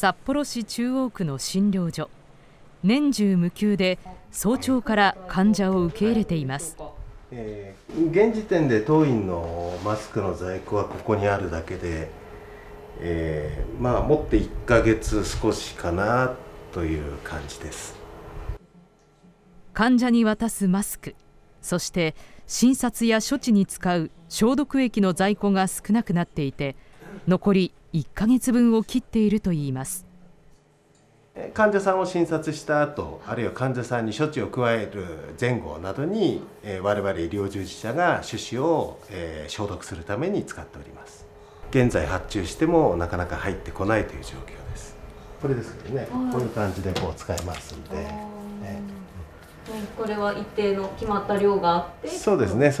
札幌市中央区の診療所。年中無休で早朝から患者を受け入れています、えー、現時点で当院のマスクの在庫はここにあるだけで、えー、まあ持って1ヶ月少しかなという感じです。患者に渡すマスクそして診察や処置に使う消毒液の在庫が少なくなっていて残り1ヶ月分を切っているといいます。患者さんを診察した後あるいは患者さんに処置を加える前後などに我々医療従事者が手指を消毒するために使っております。現在発注してもなかなか入ってこないという状況です。これですけどね、こういう感じでこう使えますんで、これは一定の決まった量があって。そうですね。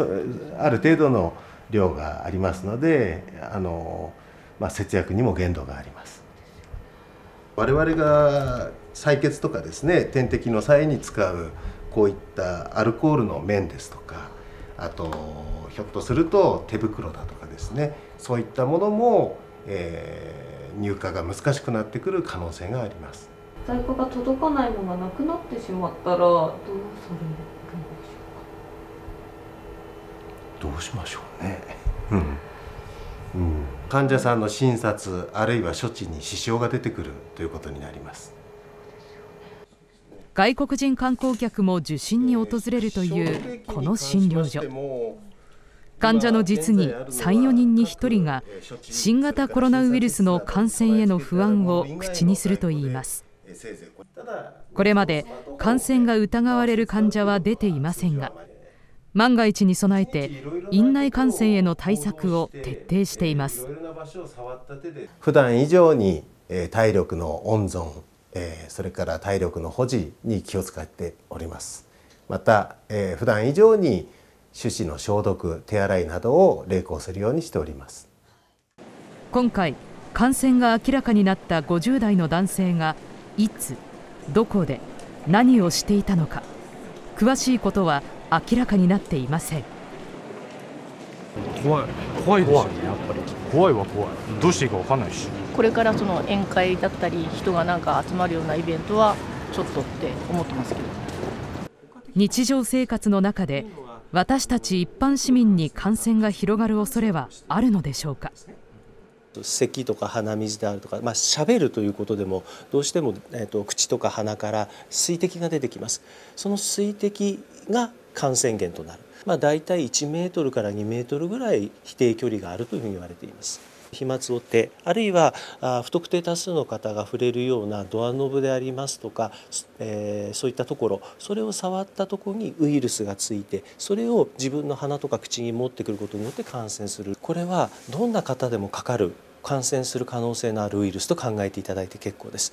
ある程度の量がありますのであの、まあ、節約にも限度があります。我々が採血とかですね点滴の際に使うこういったアルコールの面ですとかあとひょっとすると手袋だとかですねそういったものも、えー、入荷が難しくなってくる可能性があります。在庫が届かないものがなくなってしまったらどうされるんでしょうか。どうしましょうね、うんうん、患者さんの診察あるいは処置に支障が出てくるということになります。外国人観光客も受診に訪れるというこの診療所。患者の実に34人に1人が新型コロナウイルスの感染への不安を口にするといいます。これまで感染が疑われる患者は出ていませんが万が一に備えて院内感染への対策を徹底しています。普段以上に体力の温存それから体力の保持に気を使っております。また普段以上に手指の消毒手洗いなどを励行するようにしております。今回感染が明らかになった50代の男性がいつどこで何をしていたのか詳しいことは明らかになっていません。怖い怖いですよね。やっぱり。怖いは怖い。どうしていいか分かんないし。これからその宴会だったり人がなんか集まるようなイベントはちょっとって思ってますけど。日常生活の中で私たち一般市民に感染が広がる恐れはあるのでしょうか？咳とか鼻水であるとか、まあ、喋るということでもどうしても、えーと、口とか鼻から水滴が出てきます。その水滴が感染源となる、まあ、大体1メートルから2メートルぐらい否定距離があるというふうに言われています。飛沫を手あるいは不特定多数の方が触れるようなドアノブでありますとか、えー、そういったところそれを触ったところにウイルスがついてそれを自分の鼻とか口に持ってくることによって感染する。これはどんな方でもかかる感染する可能性のあるウイルスと考えていただいて結構です。